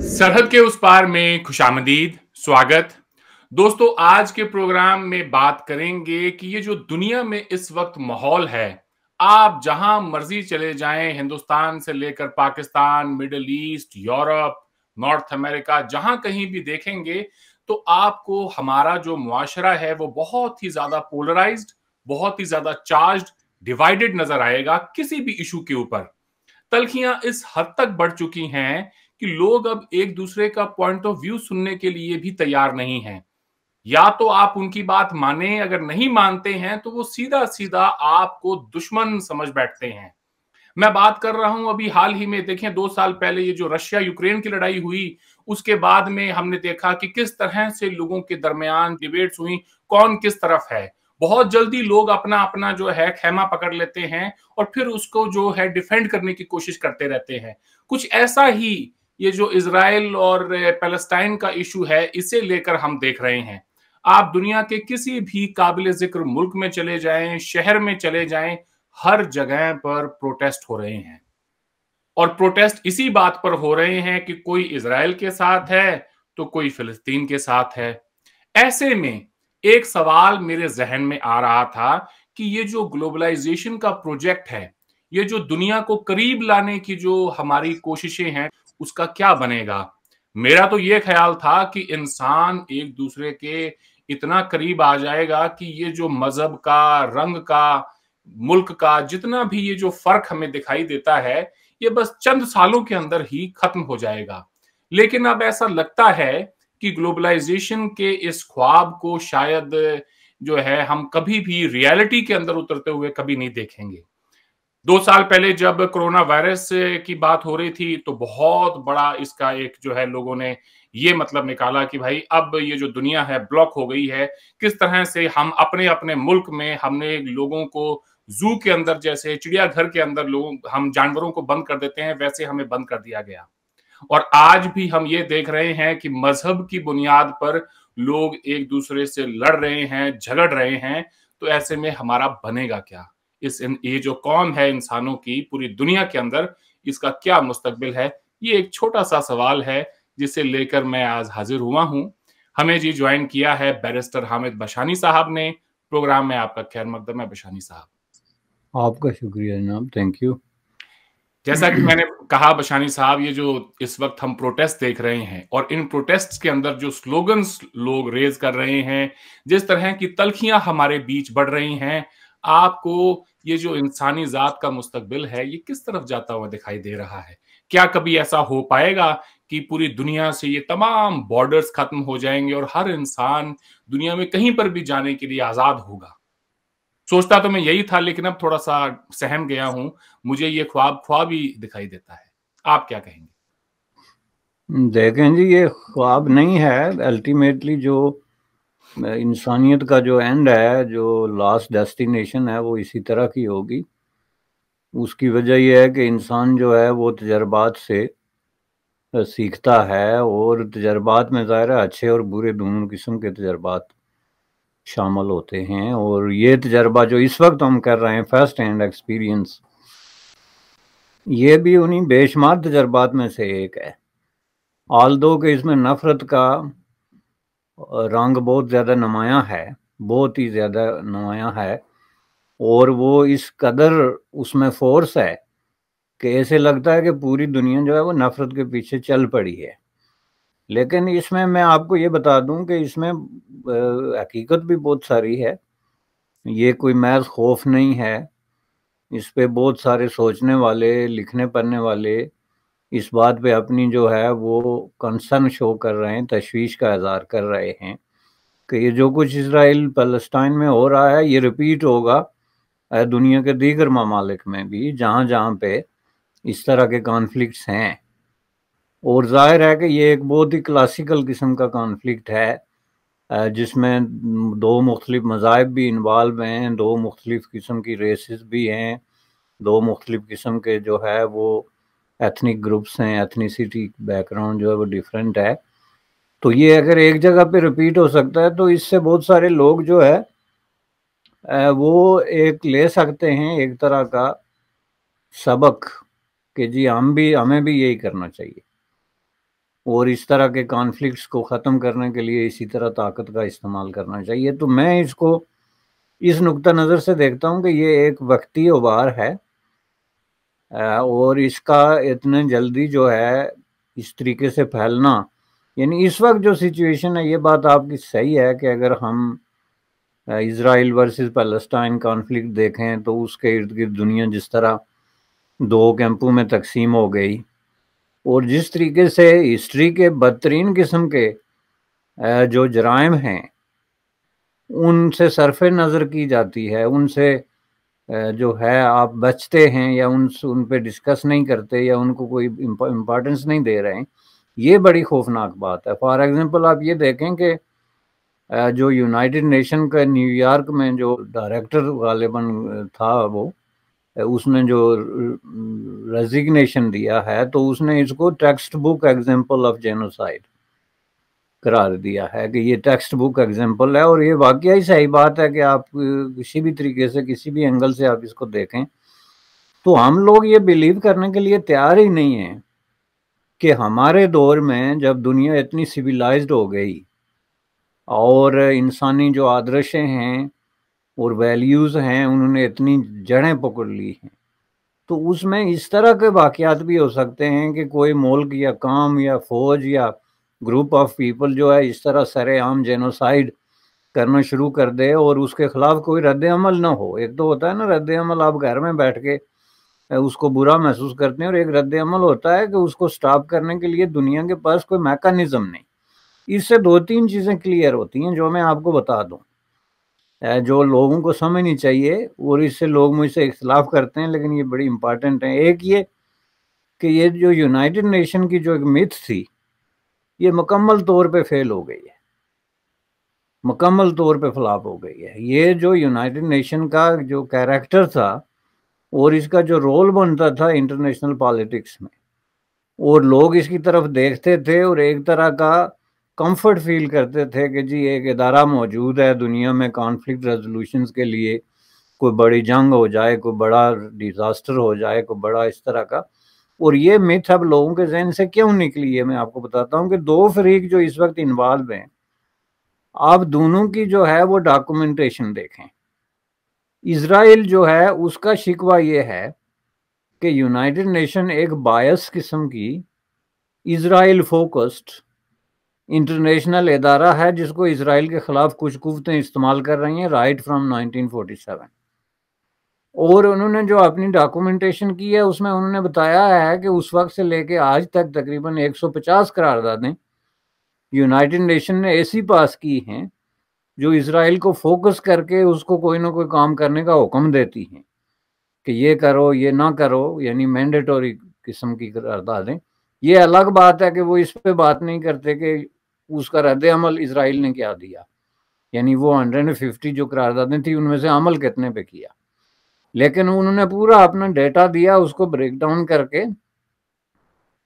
सरहद के उस पार में खुशामदीद, स्वागत। दोस्तों, आज के प्रोग्राम में बात करेंगे कि ये जो दुनिया में इस वक्त माहौल है, आप जहाँ मर्ज़ी चले जाएँ, हिंदुस्तान से लेकर Pakistan, Middle East, Europe, North America, जहाँ कहीं भी देखेंगे तो आपको हमारा जो मुआशरा है, वो बहुत ही ज़्यादा पोलराइज्ड बहुत ही ज़्यादा चार्ज डिवाइडेड नज़र आएगा किसी भी इशू के ऊपर। तलखियाँ इस हद तक बढ़ चुकी हैं कि लोग अब एक दूसरे का पॉइंट ऑफ़ व्यू सुनने के लिए भी तैयार नहीं है। या तो आप उनकी बात माने, अगर नहीं मानते हैं तो वो सीधा सीधा आपको दुश्मन समझ बैठते हैं। मैं बात कर रहा हूँ अभी हाल ही में, देखें, दो साल पहले ये जो रशिया यूक्रेन की लड़ाई हुई, उसके बाद में हमने देखा कि किस तरह से लोगों के दरमियान डिबेट्स हुई, कौन किस तरफ़ है। बहुत जल्दी लोग अपना अपना जो है खेमा पकड़ लेते हैं और फिर उसको जो है डिफेंड करने की कोशिश करते रहते हैं। कुछ ऐसा ही ये जो इसराइल और पैलेस्टाइन का इशू है, इसे लेकर हम देख रहे हैं। आप दुनिया के किसी भी काबिल ज़िक्र मुल्क में चले जाएँ, शहर में चले जाएँ, हर जगह पर प्रोटेस्ट हो रहे हैं। और प्रोटेस्ट इसी बात पर हो रहे हैं कि कोई इसराइल के साथ है तो कोई फिलिस्तीन के साथ है। ऐसे में एक सवाल मेरे जहन में आ रहा था कि ये जो ग्लोबलाइजेशन का प्रोजेक्ट है, ये जो दुनिया को करीब लाने की जो हमारी कोशिशें हैं उसका क्या बनेगा? मेरा तो ये ख्याल था कि इंसान एक दूसरे के इतना करीब आ जाएगा कि ये जो मज़हब का, रंग का, मुल्क का जितना भी ये जो फ़र्क हमें दिखाई देता है, ये बस चंद सालों के अंदर ही खत्म हो जाएगा। लेकिन अब ऐसा लगता है कि ग्लोबलाइजेशन के इस ख्वाब को शायद जो है हम कभी भी रियलिटी के अंदर उतरते हुए कभी नहीं देखेंगे। दो साल पहले जब कोरोना वायरस की बात हो रही थी तो बहुत बड़ा इसका एक जो है लोगों ने ये मतलब निकाला कि भाई, अब ये जो दुनिया है, ब्लॉक हो गई है। किस तरह से हम अपने अपने मुल्क में हमने लोगों को जू के अंदर जैसे चिड़ियाघर के अंदर लोग, हम जानवरों को बंद कर देते हैं, वैसे हमें बंद कर दिया गया। और आज भी हम ये देख रहे हैं कि मज़हब की बुनियाद पर लोग एक दूसरे से लड़ रहे हैं, झगड़ रहे हैं तो ऐसे में हमारा बनेगा क्या? इस ये जो कौम है इंसानों की पूरी दुनिया के अंदर इसका क्या मुस्तकबिल है? ये एक छोटा सा सवाल है जिसे लेकर मैं आज हाजिर हुआ हूँ। हमें जी ज्वाइन किया है बैरिस्टर हामिद बशानी साहब ने। प्रोग्राम में आपका खैर मकदम है बशानी साहब। आपका शुक्रिया जनाब थैंक यू जैसा कि मैंने कहा बशानी साहब ये जो इस वक्त हम प्रोटेस्ट देख रहे हैं और इन प्रोटेस्ट के अंदर जो स्लोगन्स लोग रेज कर रहे हैं जिस तरह की तलखियाँ हमारे बीच बढ़ रही हैं आपको ये जो इंसानी जात का मुस्तकबिल है, ये किस तरफ़ जाता हुआ दिखाई दे रहा है? क्या कभी ऐसा हो पाएगा कि पूरी दुनिया से ये तमाम बॉर्डर्स खत्म हो जाएँगे और हर इंसान दुनिया में कहीं पर भी जाने के लिए आज़ाद होगा? सोचता तो मैं यही था, लेकिन अब थोड़ा सा सहम गया हूँ। मुझे ये ख्वाब ख्वाब ही दिखाई देता है। आप क्या कहेंगे? देखें जी, ये ख्वाब नहीं है। अल्टीमेटली जो इंसानियत का जो एंड है, जो लास्ट डेस्टिनेशन है, वो इसी तरह की होगी। उसकी वजह यह है कि इंसान जो है, वो तजर्बात से सीखता है और तजर्बात में ज़ाहिर है, अच्छे और बुरे दोनों किस्म के तजर्बात शामिल होते हैं और ये तजर्बा जो इस वक्त हम कर रहे हैं फ़र्स्ट हैंड एक्सपीरियंस ये भी उन्हीं बेशुमार तजर्बात में से एक है। आल दो के इसमें नफ़रत का रंग बहुत ज़्यादा नुमाया है, बहुत ही ज़्यादा नुमाया है और वो इस कदर उसमें फोर्स है कि ऐसे लगता है कि पूरी दुनिया जो है वो नफ़रत के पीछे चल पड़ी है। लेकिन इसमें मैं आपको ये बता दूँ कि इसमें हकीकत भी बहुत सारी है। ये कोई महज खौफ नहीं है। इस पर बहुत सारे सोचने वाले, लिखने पढ़ने वाले इस बात पे अपनी जो है वो कंसर्न शो कर रहे हैं, तशवीश का इजहार कर रहे हैं कि ये जो कुछ इसराइल फलस्तीन में हो रहा है, ये रिपीट होगा दुनिया के दीगर ममालिक में भी, जहाँ जहाँ पे इस तरह के कॉन्फ्लिक्ट्स हैं। और ज़ाहिर है कि ये एक बहुत ही क्लासिकल किस्म का कॉन्फ्लिक्ट है जिसमें दो मुख्तलिफ़ मज़ाहब भी इन्वॉल्व हैं, दो मुख्तलिफ़ किस्म की रेसिस भी हैं, दो मुख्तलिफ़ किस्म के जो है वो एथनिक ग्रुप्स हैं एथनिसिटी बैकग्राउंड जो है वो डिफरेंट है। तो ये अगर एक जगह पे रिपीट हो सकता है तो इससे बहुत सारे लोग जो है वो एक ले सकते हैं एक तरह का सबक कि जी हम भी, हमें भी यही करना चाहिए। और इस तरह के कॉन्फ्लिक्ट्स को ख़त्म करने के लिए इसी तरह ताकत का इस्तेमाल करना चाहिए। तो मैं इसको, इस नुक्ता नज़र से देखता हूँ कि ये एक वक्ती उबार है। और इसका इतने जल्दी जो है, इस तरीके से फैलना। यानी इस वक्त जो सिचुएशन है, ये बात आपकी सही है कि अगर हम इसराइल वर्सेस पैलेस्टाइन कॉन्फ्लिक्ट देखें तो उसके इर्द गिर्द दुनिया जिस तरह दो कैंपों में तकसीम हो गई, और जिस तरीके से हिस्ट्री के बदतरीन किस्म के जो जराइम हैं, उनसे सरफ नज़र की जाती है, उनसे जो है, आप बचते हैं या उन उन पर डिस्कस नहीं करते या उनको कोई इम्पोर्टेंस नहीं दे रहे हैं, ये बड़ी खौफनाक बात है। फॉर एग्जांपल आप ये देखें कि जो यूनाइटेड नेशन का न्यूयॉर्क में जो डायरेक्टर गालिबन था वो उसने जो रेजिग्नेशन दिया है तो उसने इसको text book example of genocide करार दिया है कि ये टेक्स्ट बुक एग्ज़ाम्पल है और ये वाकई ही सही बात है कि आप किसी भी तरीके से, किसी भी एंगल से आप इसको देखें तो हम लोग ये बिलीव करने के लिए तैयार ही नहीं है कि हमारे दौर में जब दुनिया इतनी सिविलाइज्ड हो गई और इंसानी जो आदर्श हैं और वैल्यूज़ हैं, उन्होंने इतनी जड़ें पकड़ ली हैं तो उसमें इस तरह के वाक़ात भी हो सकते हैं कि कोई मुल्क या काम या फौज या ग्रुप ऑफ़ पीपल जो है, इस तरह सरेआम जेनोसाइड करना शुरू कर दे और उसके खिलाफ कोई रद्द अमल ना हो। एक तो होता है ना, रद्द अमल आप घर में बैठ के उसको बुरा महसूस करते हैं और एक रद्द अमल होता है कि उसको स्टॉप करने के लिए दुनिया के पास कोई मैकानिज्म नहीं। इससे दो तीन चीज़ें क्लियर होती हैं जो मैं आपको बता दूँ। जो लोगों को समझनी चाहिए और इससे लोग मुझसे इख्तलाफ करते हैं, लेकिन ये बड़ी इंपॉर्टेंट है। एक ये कि ये जो यूनाइटेड नेशन की जो एक मिथ थी ये मुकम्मल तौर पे फेल हो गई है। मुकम्मल तौर पे फ्लॉप हो गई है। ये जो यूनाइटेड नेशन का जो कैरेक्टर था और इसका जो रोल बनता था इंटरनेशनल पॉलिटिक्स में, और लोग इसकी तरफ़ देखते थे और एक तरह का कंफर्ट फील करते थे कि जी एक इदारा मौजूद है दुनिया में कॉन्फ्लिक्ट रेजोल्यूशन के लिए, कोई बड़ी जंग हो जाए, कोई बड़ा डिज़ास्टर हो जाए, कोई बड़ा इस तरह का और ये मिथ अब लोगों के जहन से क्यों निकली है, मैं आपको बताता हूँ कि दो फरीक जो इस वक्त इन्वॉल्व हैं, आप दोनों की जो है वो डॉक्यूमेंटेशन देखें। इसराइल जो है, उसका शिकवा ये है कि यूनाइटेड नेशन एक बायस किस्म की इसराइल फोकस्ड इंटरनेशनल इदारा है, जिसको इसराइल के खिलाफ कुछ कुवतें इस्तेमाल कर रही हैं राइट फ्रॉम 1947 और उन्होंने जो अपनी डॉक्यूमेंटेशन की है, उसमें उन्होंने बताया है कि उस वक्त से लेके आज तक तकरीबन 150 करारदादें यूनाइटेड नेशन ने ऐसी पास की हैं, जो इसराइल को फोकस करके उसको कोई ना कोई काम करने का हुक्म देती हैं कि ये करो, ये ना करो, यानी मैंडेटोरी किस्म की करारदादें। ये अलग बात है कि वो इस पे बात नहीं करते कि उसका रद्द अमल इसराइल ने क्या दिया। यानी वो 150 जो करारदादें थी, उनमें से अमल कितने पे किया। लेकिन उन्होंने पूरा अपना डेटा दिया, उसको ब्रेक डाउन करके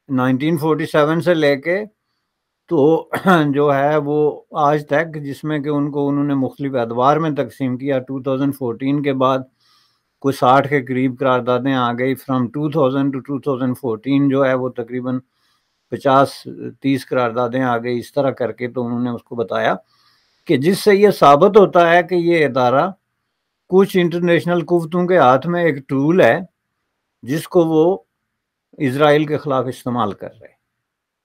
1947 से लेके तो जो है वो आज तक, जिसमें कि उनको उन्होंने मुख्तलिफ़ अदवार में तकसीम किया 2014 के बाद कोई साठ के करीब करारदादें आ गई। फ्रॉम 2000 टू 2014 जो है वो तकरीबन पचास, तीस करारदादें आ गई, इस तरह करके तो उन्होंने उसको बताया कि जिससे ये साबित होता है कि ये इदारा कुछ इंटरनेशनल कुवतों के हाथ में एक टूल है, जिसको वो इसराइल के ख़िलाफ़ इस्तेमाल कर रहे हैं।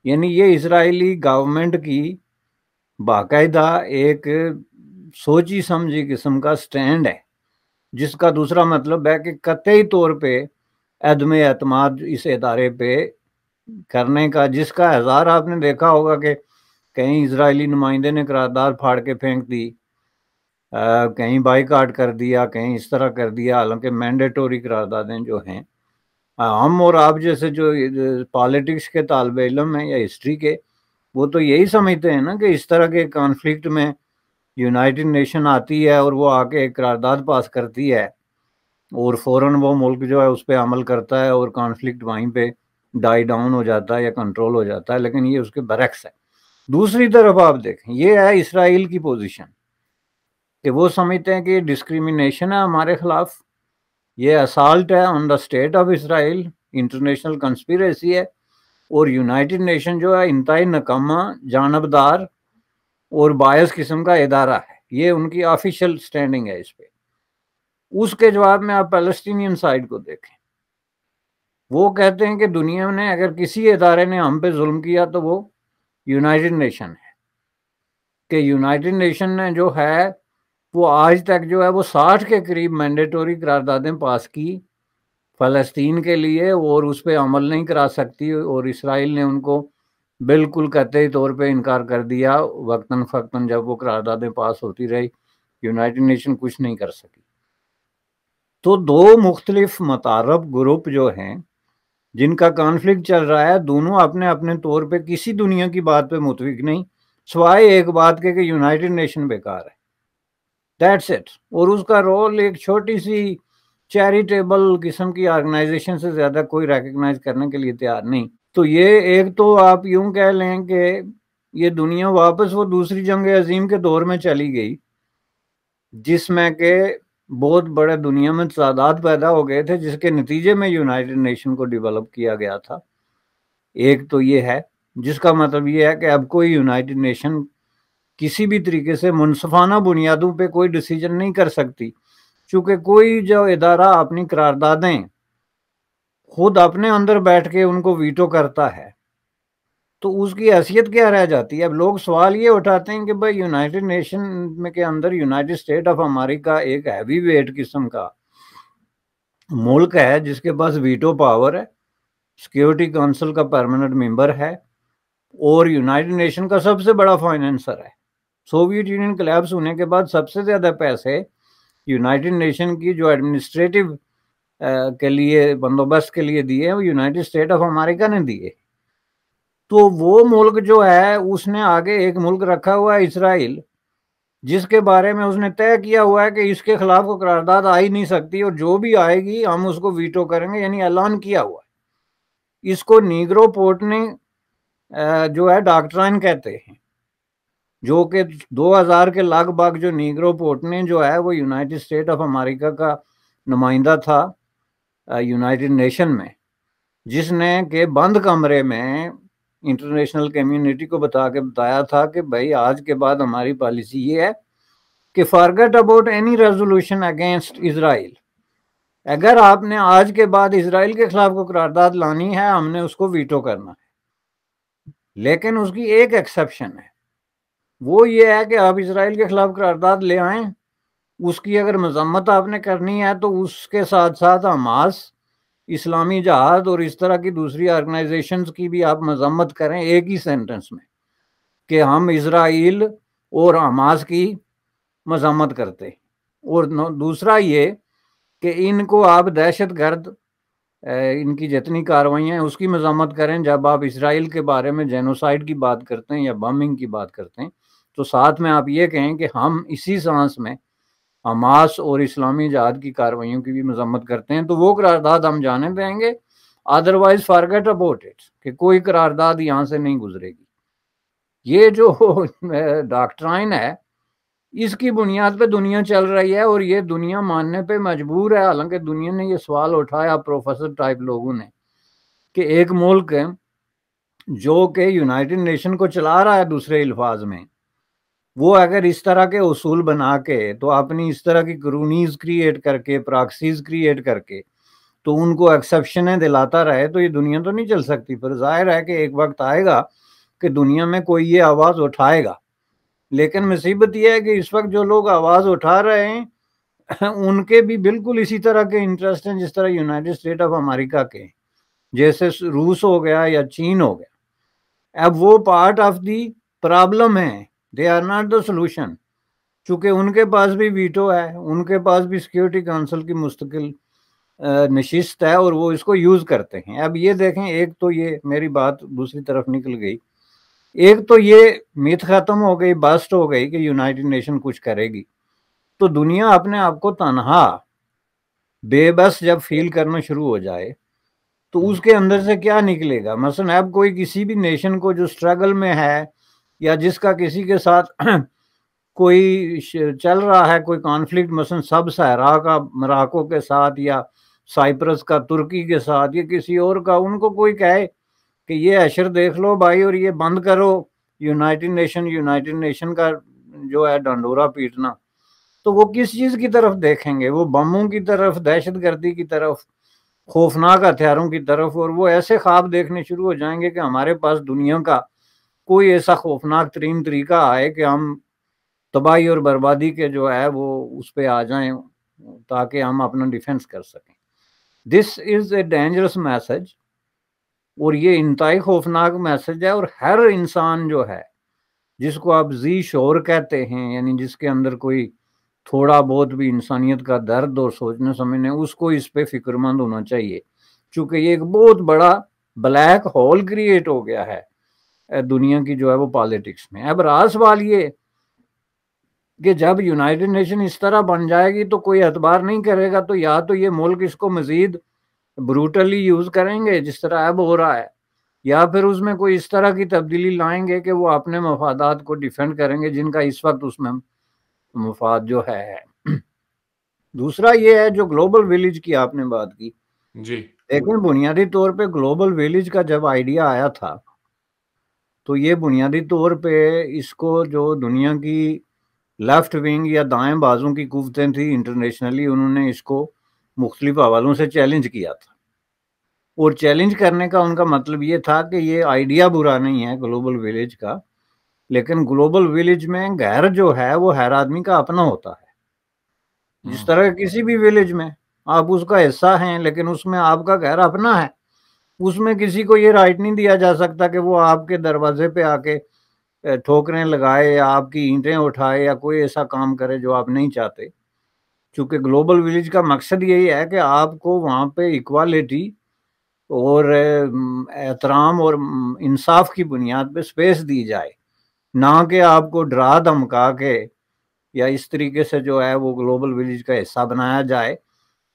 यानी ये इसराइली गवर्नमेंट की बाकायदा एक सोची समझी किस्म का स्टैंड है, जिसका दूसरा मतलब है कि कतई तौर पे अदम अतमाद इस इदारे पे करने का, जिसका हज़ार आपने देखा होगा कि कहीं इसराइली नुमाइंदे ने करारदार फाड़ के फेंक दी कहीं बाइकाट कर दिया, कहीं इस तरह कर दिया, हालाँकि मैंडेटोरी करारदादें जो हैं। हम और आप जैसे जो पॉलिटिक्स के तालब इलम हैं या हिस्ट्री के, वो तो यही समझते हैं ना कि इस तरह के कॉन्फ्लिक्ट में यूनाइटेड नेशन आती है और वो आके एक करारदाद पास करती है और फ़ौरन वो मुल्क जो है उस पर अमल करता है और कॉन्फ्लिक्ट वहीं पे डाई डाउन हो जाता है या कंट्रोल हो जाता है, लेकिन ये उसके बरक्स है। दूसरी तरफ़ आप देखें, ये है इसराइल की पोजीशन। कि वो समझते हैं कि डिस्क्रिमिनेशन है हमारे खिलाफ। ये असाल्ट है on the State of Israel international conspiracy है। और यूनाइटेड नेशन जो है इंतहाई नकामा, जानबदार और बायस किस्म का इदारा है। ये उनकी ऑफिशियल स्टैंडिंग है इस पर उसके जवाब में आप पैलेस्टीनियन साइड को देखें। वो कहते हैं कि दुनिया ने अगर किसी इदारे ने हम पे जुल्म किया तो वो यूनाइटेड नेशन है। कि यूनाइटेड नेशन ने जो है वो आज तक जो है वो साठ के करीब मैंडेटोरी करारदादें पास की फ़लस्तीन के लिए और उस पर अमल नहीं करा सकती और इसराइल ने उनको बिल्कुल कतई तौर पे इनकार कर दिया वक्ता फ़क्ता जब वो करारदादें पास होती रही यूनाइटेड नेशन कुछ नहीं कर सकी। तो दो मुख्तलिफ़ मतारब ग्रुप जो हैं, जिनका कॉन्फ्लिक्ट चल रहा है, दोनों अपने अपने तौर पे किसी दुनिया की बात पे मुतविक नहीं, सवाए एक बात के कि यूनाइटेड नेशन बेकार है। दैट्स इट और उसका रोल एक छोटी सी चैरिटेबल किस्म की ऑर्गेनाइजेशन से ज़्यादा कोई रिकग्नाइज करने के लिए तैयार नहीं। तो ये एक तो आप यूँ कह लें कि ये दुनिया वापस वो दूसरी जंग अजीम के दौर में चली गई, जिसमें के बहुत बड़े दुनिया में तादाद पैदा हो गए थे, जिसके नतीजे में यूनाइटेड नेशन को डेवलप किया गया था। एक तो ये है, जिसका मतलब ये है कि अब कोई यूनाइटेड नेशन किसी भी तरीके से मुनसफाना बुनियादों पे कोई डिसीज़न नहीं कर सकती, चूँकि कोई जो इदारा अपनी करारदादें खुद अपने अंदर बैठ के उनको वीटो करता है तो उसकी हैसियत क्या रह जाती है? अब लोग सवाल ये उठाते हैं कि भाई यूनाइटेड नेशन में के अंदर यूनाइटेड स्टेट ऑफ़ अमेरिका एक हैवी वेट किस्म का मुल्क है, जिसके पास वीटो पावर है सिक्योरिटी काउंसिल का परमानेंट मेंबर है, और यूनाइटेड नेशन का सबसे बड़ा फाइनेंसर है। सोवियत यूनियन क्लैब्स होने के बाद सबसे ज़्यादा पैसे यूनाइटेड नेशन की जो एडमिनिस्ट्रेटिव के लिए, बंदोबस्त के लिए दिए वो यूनाइटेड स्टेट ऑफ़ अमेरिका ने दिए। तो वो मुल्क जो है, उसने आगे एक मुल्क रखा हुआ है इसराइल जिसके बारे में उसने तय किया हुआ है कि इसके खिलाफ को करारदाद आ ही नहीं सकती और जो भी आएगी, हम उसको वीटो करेंगे, यानी ऐलान किया हुआ है। इसको नीग्रो पोर्ट ने जो है डॉक्ट्राइन कहते हैं। जो कि 2000 के लगभग जो नीग्रो पोर्ट ने जो है, वो यूनाइटेड स्टेट ऑफ़ अमेरिका का नुमाइंदा था यूनाइटेड नेशन में, जिसने के बंद कमरे में इंटरनेशनल कम्युनिटी को बता के बताया था कि भाई आज के बाद हमारी पॉलिसी ये है कि forget about any resolution against Israel अगर आपने आज के बाद इसराइल के खिलाफ को करारदाद लानी है, हमने उसको वीटो करना है। लेकिन उसकी एक एक्सेप्शन है। वो ये है कि आप इसराइल के खिलाफ करारदाद ले आए, उसकी अगर मजम्मत आपने करनी है तो उसके साथ साथ हमास, इस्लामी जहाज़ और इस तरह की दूसरी ऑर्गेनाइजेशन की भी आप मजम्मत करें एक ही सेंटेंस में, कि हम इसराइल और हमास की मजम्मत करते। और दूसरा ये कि इनको आप दहशत गर्द इनकी जितनी कार्रवाइयाँ हैं, उसकी मजम्मत करें। जब आप इसराइल के बारे में जेनोसाइड की बात करते हैं या बमिंग की बात करते हैं तो साथ में आप ये कहें कि हम इसी सांस में हमास और इस्लामी जहाद की कार्रवाइयों की भी मजम्मत करते हैं तो वो करारदाद हम जाने देंगे। अदरवाइज़ फारगेट अबाउट इट कि कोई करारदाद यहाँ से नहीं गुजरेगी। ये जो डॉक्ट्राइन है इसकी बुनियाद पे दुनिया चल रही है और ये दुनिया मानने पे मजबूर है। हालाँकि दुनिया ने ये सवाल उठाया प्रोफेसर टाइप लोगों ने कि एक मुल्क जो कि यूनाइटेड नेशन को चला रहा है दूसरे अल्फाज में, वो अगर इस तरह के उसूल बना के तो अपनी इस तरह की क्रूनीज क्रिएट करके प्राक्सीज क्रिएट करके तो उनको एक्सेप्शन दिलाता रहे तो ये दुनिया तो नहीं चल सकती। पर ज़ाहिर है कि एक वक्त आएगा कि दुनिया में कोई ये आवाज़ उठाएगा। लेकिन मुसीबत यह है कि इस वक्त जो लोग आवाज़ उठा रहे हैं, उनके भी बिल्कुल इसी तरह के इंटरेस्ट हैं, जिस तरह यूनाइटेड स्टेट ऑफ़ अमेरिका के जैसे रूस हो गया या चीन हो गया। अब वो पार्ट ऑफ़ दी प्रॉब्लम है। They are not the solution चूँकि उनके पास भी वीटो है, उनके पास भी सिक्योरिटी काउंसिल की मुस्तकिल नशिस्त है और वो इसको यूज़ करते हैं। अब ये देखें, एक तो ये मेरी बात दूसरी तरफ़ निकल गई। एक तो ये मिथ ख़त्म हो गई बस्ट हो गई कि यूनाइटेड नेशन कुछ करेगी। तो दुनिया अपने आप को तनहा बेबस जब फील करना शुरू हो जाए तो उसके अंदर से क्या निकलेगा? मसलन अब कोई किसी भी नेशन को जो स्ट्रगल में है या जिसका किसी के साथ कोई चल रहा है कोई कॉन्फ्लिक्ट मसलन सब सहरा का मराको के साथ या साइप्रस का तुर्की के साथ या किसी और का उनको कोई कहे कि ये अशर देख लो भाई और ये बंद करो। यूनाइटेड नेशन यूनाइटेड नेशन का जो है डंडोरा पीटना। तो वो किस चीज़ की तरफ़ देखेंगे? वो बमों की तरफ़ दहशत गर्दी की तरफ़, खौफनाक हथियारों की तरफ़ और वो ऐसे ख्वाब देखने शुरू हो जाएँगे कि हमारे पास दुनिया का कोई ऐसा खौफनाक तरीन तरीका आए कि हम तबाही और बर्बादी के जो है वो उस पर आ जाएँ ताकि हम अपना डिफेंस कर सकें। This is a dangerous message और ये इंतहाई खौफनाक मैसेज है और हर इंसान जो है, जिसको आप जी शोर कहते हैं, यानी जिसके अंदर कोई थोड़ा बहुत भी इंसानियत का दर्द और सोचने समझने, उसको इस पे फिक्रमंद होना चाहिए। क्योंकि ये एक बहुत बड़ा ब्लैक होल क्रिएट हो गया है दुनिया की जो है वो पॉलिटिक्स में। अब रहा सवाल ये, कि जब यूनाइटेड नेशन इस तरह बन जाएगी तो कोई एतबार नहीं करेगा तो या तो ये मुल्क इसको मजीद ब्रूटली यूज़ करेंगे जिस तरह अब हो रहा है या फिर उसमें कोई इस तरह की तब्दीली लाएँगे कि वो अपने मफादात को डिफेंड करेंगे जिनका इस वक्त उसमें मफाद जो है। दूसरा ये है जो ग्लोबल विलेज की आपने बात की। जी। लेकिन बुनियादी तौर पे ग्लोबल विलेज का जब आइडिया आया था तो ये बुनियादी तौर पे इसको जो दुनिया की लेफ़्ट विंग या दाएँ बाजू की कुवतें थी इंटरनेशनली उन्होंने इसको मुख्तलिफ़ हवालों से चैलेंज किया था। और चैलेंज करने का उनका मतलब ये था कि ये आइडिया बुरा नहीं है ग्लोबल विलेज का लेकिन ग्लोबल विलेज में घर जो है वो हर आदमी का अपना होता है। जिस तरह किसी भी विलेज में आप उसका हिस्सा हैं लेकिन उसमें आपका घर अपना है उसमें किसी को ये राइट नहीं दिया जा सकता कि वो आपके दरवाजे पे आके ठोकरें लगाए या आपकी ईंटें उठाए या कोई ऐसा काम करे जो आप नहीं चाहते। क्योंकि ग्लोबल विलेज का मकसद यही है कि आपको वहाँ पे इक्वालिटी और एहतराम और इंसाफ की बुनियाद पे स्पेस दी जाए। ना कि आपको डरा धमका के या इस तरीके से जो है वो ग्लोबल विलेज का हिस्सा बनाया जाए।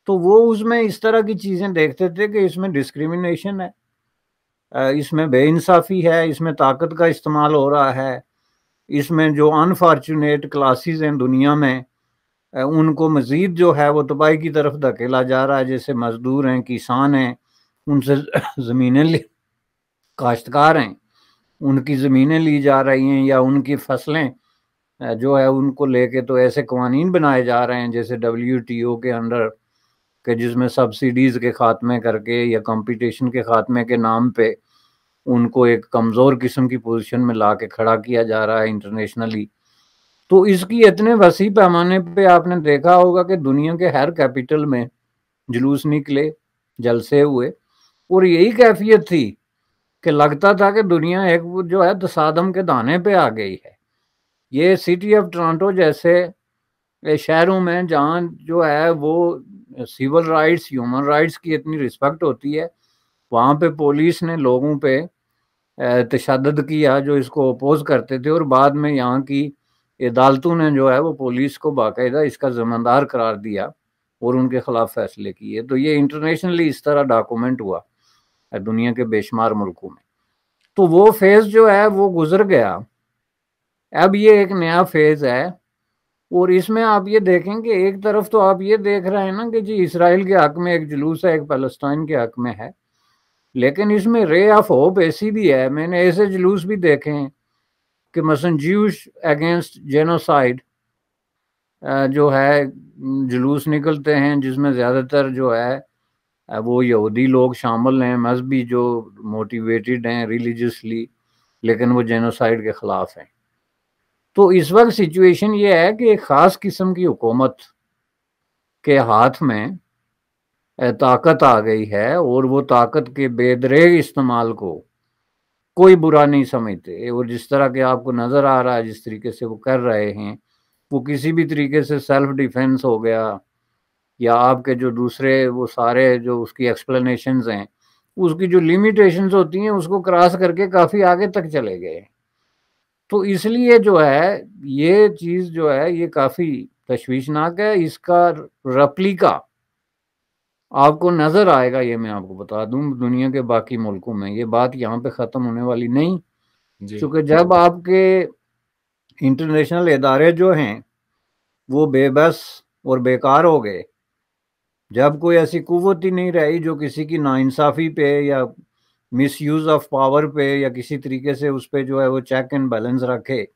तो वो उसमें इस तरह की चीज़ें देखते थे कि इसमें डिस्क्रिमिनेशन है इसमें बेइंसाफ़ी है, इसमें ताकत का इस्तेमाल हो रहा है, इसमें जो अनफॉर्चुनेट क्लासेस हैं दुनिया में उनको मज़ीद जो है वो तबाही की तरफ़ धकेला जा रहा है, जैसे मज़दूर हैं, किसान हैं, उनसे ज़मीनें काश्तकार हैं, उनकी ज़मीनें ली जा रही हैं या उनकी फ़सलें जो है उनको लेके तो ऐसे कवानीन बनाए जा रहे हैं, जैसे डब्ल्यू टी ओ के अंडर, के जिसमें सब्सिडीज़ के ख़ात्मे करके या कंपटीशन के ख़ात्मे के नाम पे उनको एक कमज़ोर किस्म की पोजीशन में ला के खड़ा किया जा रहा है इंटरनेशनली। तो इसकी इतने वसी पैमाने पे आपने देखा होगा कि दुनिया के हर कैपिटल में जुलूस निकले, जलसे हुए, और यही कैफियत थी कि लगता था कि दुनिया एक जो है तसादम के दाने पे आ गई है। ये सिटी ऑफ़ टोरंटो जैसे शहरों में जहाँ जो है, वो सिविल राइट्स, ह्यूमन राइट्स की इतनी रिस्पेक्ट होती है, वहाँ पे पुलिस ने लोगों पे तशद किया जो इसको अपोज करते थे और बाद में यहाँ की अदालतों ने जो है वो पुलिस को बाकायदा इसका जिम्मेदार करार दिया और उनके खिलाफ फैसले किए। तो ये इंटरनेशनली इस तरह डॉक्यूमेंट हुआ दुनिया के बेशुमार मुल्कों में। तो वो फ़ेज़ जो है वो गुजर गया। अब ये एक नया फ़ेज़ है और इसमें आप ये देखेंगे, एक तरफ़ तो आप ये देख रहे हैं ना कि जी इसराइल के हक में एक जुलूस है, एक फलस्तीन के हक में है। लेकिन इसमें रे ऑफ़ होप ऐसी भी है, मैंने ऐसे जुलूस भी देखे हैं। कि मसन ज्यूश अगेंस्ट जेनोसाइड जो है, जुलूस निकलते हैं, जिसमें ज़्यादातर जो है वो यहूदी लोग शामिल हैं, मजहबी जो मोटिवेटेड हैं रिलीजियसली लेकिन वो जेनोसाइड के ख़िलाफ़ हैं। तो इस वक्त सिचुएशन ये है कि एक ख़ास किस्म की हुकूमत के हाथ में ताकत आ गई है और वो ताकत के बेदरेग इस्तेमाल को कोई बुरा नहीं समझते। और जिस तरह के आपको नज़र आ रहा है, जिस तरीके से वो कर रहे हैं, वो किसी भी तरीके से सेल्फ डिफेंस हो गया, या आपके जो दूसरे, वो सारे जो उसकी एक्सप्लेनेशन हैं, उसकी जो लिमिटेशंस होती हैं, उसको क्रॉस करके काफ़ी आगे तक चले गए। तो इसलिए जो है, ये चीज़ जो है, ये काफ़ी तशवीशनाक है। इसका रप्लिका आपको नज़र आएगा ये मैं आपको बता दूँ दुनिया के बाकी मुल्कों में ये बात यहाँ पे ख़त्म होने वाली नहीं। क्योंकि जब आपके इंटरनेशनल इदारे जो हैं वो बेबस और बेकार हो गए जब कोई ऐसी कुत ही नहीं रही जो किसी की नाइंसाफ़ी पे या मिस यूज़ ऑफ़ पावर पे या किसी तरीके से उस पर जो है वो चेक एंड बैलेंस रखे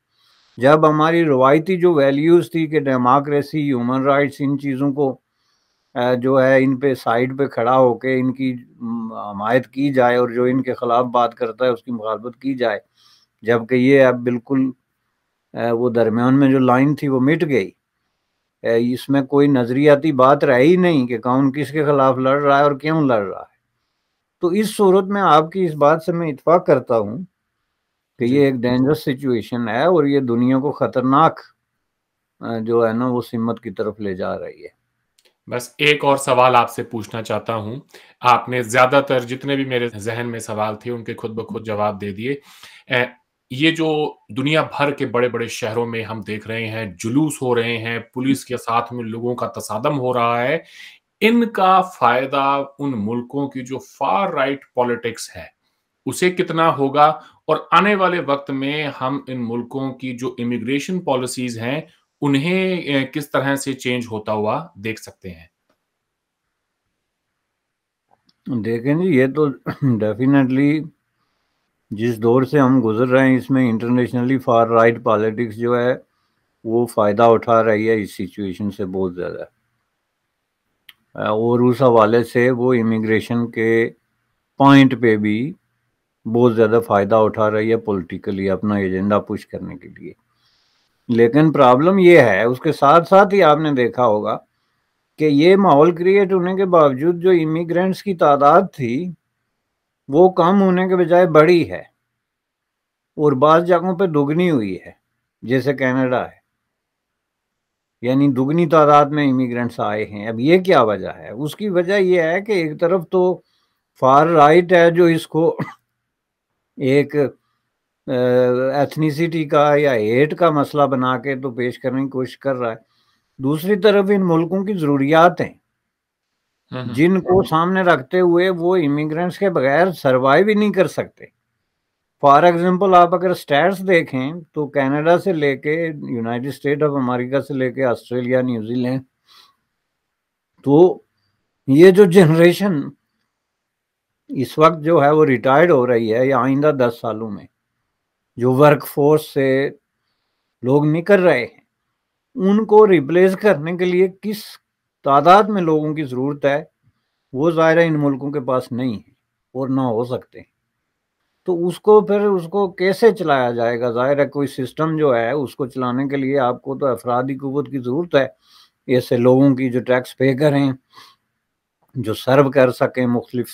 जब हमारी रवायती जो वैल्यूज़ थी कि डेमोक्रेसी ह्यूमन राइट्स इन चीज़ों को जो है इन पे साइड पे खड़ा होके इनकी हमायत की जाए और जो इनके ख़िलाफ़ बात करता है उसकी मुखालफत की जाए। जबकि ये अब बिल्कुल वो दरमियान में जो लाइन थी वो मिट गई। इसमें कोई नज़रियाती बात रही नहीं कि कौन किसके खिलाफ लड़ रहा है और क्यों लड़ रहा है। तो इस सूरत में आपकी इस बात से मैं इतफाक करता हूँ कि ये एक डेंजरस सिचुएशन है और ये दुनिया को ख़तरनाक जो है ना वो सिमत की तरफ़ ले जा रही है। बस एक और सवाल आपसे पूछना चाहता हूँ। आपने ज़्यादातर जितने भी मेरे जहन में सवाल थे, उनके खुद ब खुद जवाब दे दिए। ये जो दुनिया भर के बड़े बड़े शहरों में हम देख रहे हैं, जुलूस हो रहे हैं, पुलिस के साथ में लोगों का तसादम हो रहा है, इनका फ़ायदा उन मुल्कों की जो फार राइट पॉलिटिक्स है, उसे कितना होगा? और आने वाले वक्त में हम इन मुल्कों की जो इमिग्रेशन पॉलिसीज़ हैं उन्हें किस तरह से चेंज होता हुआ देख सकते हैं? देखें जी ये तो डेफिनेटली जिस दौर से हम गुजर रहे हैं, इसमें इंटरनेशनली फार राइट पॉलिटिक्स जो है, वो फ़ायदा उठा रही है इस सिचुएशन से बहुत ज़्यादा। और उस हवाले से वो इमिग्रेशन के पॉइंट पे भी बहुत ज़्यादा फ़ायदा उठा रही है पॉलिटिकली अपना एजेंडा पुश करने के लिए। लेकिन प्रॉब्लम ये है, उसके साथ साथ ही आपने देखा होगा कि ये माहौल क्रिएट होने के बावजूद जो इमिग्रेंट्स की तादाद थी, वो कम होने के बजाय बढ़ी है और बाद जगहों पे दुगनी हुई है, जैसे कनाडा है। यानी दुगनी तादाद में इमिग्रेंट्स आए हैं। अब ये क्या वजह है? उसकी वजह यह है कि एक तरफ़ तो फार राइट है जो इसको एक एथनीसिटी का या हेट का मसला बना के तो पेश करने की कोशिश कर रहा है। दूसरी तरफ़ इन मुल्कों की ज़रूरियात हैं हम्म, हम्म। जिनको सामने रखते हुए वो इमिग्रेंट्स के बगैर सरवाइव ही नहीं कर सकते। फॉर एग्जांपल आप अगर स्टैट्स देखें तो कनाडा से लेके यूनाइटेड स्टेट ऑफ़ अमेरिका से लेके ऑस्ट्रेलिया न्यूजीलैंड तो ये जो जनरेशन इस वक्त जो है वो रिटायर्ड हो रही है या आइंदा दस सालों में। जो वर्क फोर्स से लोग निकल रहे हैं, उनको रिप्लेस करने के लिए किस तादाद में लोगों की ज़रूरत है, वो ज़ाहिर इन मुल्कों के पास नहीं है और ना हो सकते। तो उसको फिर उसको कैसे चलाया जाएगा? ज़ाहिर है कोई सिस्टम जो है, उसको चलाने के लिए आपको तो अफराधी कुत की ज़रूरत है। ऐसे लोगों की जो टैक्स पे करें, जो सर्व कर सकें मुख्तलिफ़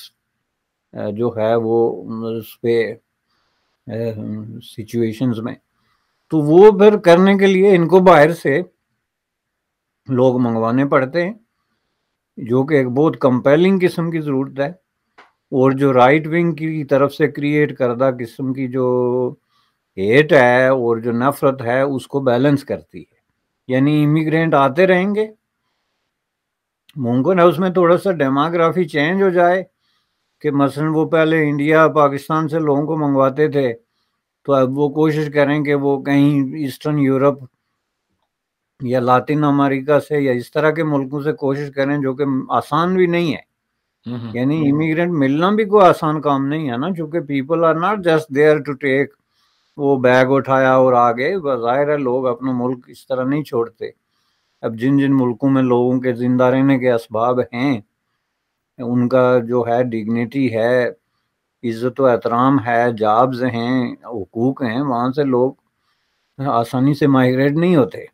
जो है वो उस पर सिचुएशंस में। तो वो फिर करने के लिए इनको बाहर से लोग मंगवाने पड़ते हैं, जो कि एक बहुत कंपेलिंग किस्म की ज़रूरत है। और जो राइट विंग की तरफ़ से क्रिएट करदा किस्म की जो हेट है और जो नफरत है, उसको बैलेंस करती है। यानी इमिग्रेंट आते रहेंगे मुमकिन है उसमें थोड़ा सा डेमोग्राफी चेंज हो जाए कि मसलन वो पहले इंडिया पाकिस्तान से लोगों को मंगवाते थे तो अब वो कोशिश करें कि वो कहीं ईस्टर्न यूरोप या लातिन अमेरिका से या इस तरह के मुल्कों से कोशिश करें जो कि आसान भी नहीं है हम्म, हम्म। यानी इमिग्रेंट मिलना भी कोई आसान काम नहीं है ना क्योंकि people are not just there to take वो बैग उठाया और आ गए ज़ाहिर है लोग अपना मुल्क इस तरह नहीं छोड़ते अब जिन जिन मुल्कों में लोगों के ज़िंदा रहने के इसबाब हैं उनका जो है डिग्निटी है, इज़्ज़त एहतराम है जॉब्स हैं, हकूक़ हैं, वहाँ से लोग आसानी से माइग्रेट नहीं होते।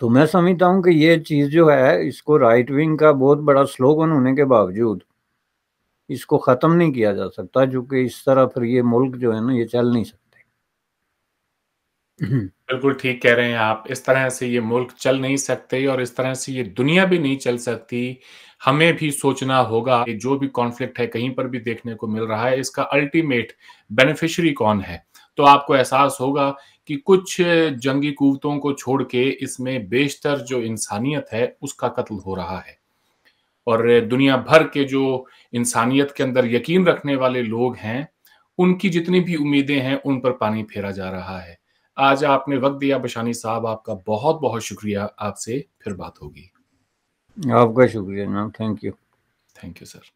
तो मैं समझता हूँ कि ये चीज़ जो है, इसको राइट विंग का बहुत बड़ा स्लोगन होने के बावजूद इसको ख़त्म नहीं किया जा सकता क्योंकि इस तरह फिर ये मुल्क जो है ना, ये चल नहीं सकते। बिल्कुल ठीक कह रहे हैं आप। इस तरह से ये मुल्क चल नहीं सकते और इस तरह से ये दुनिया भी नहीं चल सकती। हमें भी सोचना होगा कि जो भी कॉन्फ्लिक्ट है कहीं पर भी देखने को मिल रहा है, इसका अल्टीमेट बेनिफिशरी कौन है? तो आपको एहसास होगा कि कुछ जंगी कुवतों को छोड़ के इसमें बेशतर जो इंसानियत है, उसका कत्ल हो रहा है। और दुनिया भर के जो इंसानियत के अंदर यकीन रखने वाले लोग हैं, उनकी जितनी भी उम्मीदें हैं, उन पर पानी फेरा जा रहा है। आज आपने वक्त दिया बशानी साहब आपका बहुत बहुत शुक्रिया आपसे फिर बात होगी। आपका शुक्रिया ma'am thank you. Thank you sir.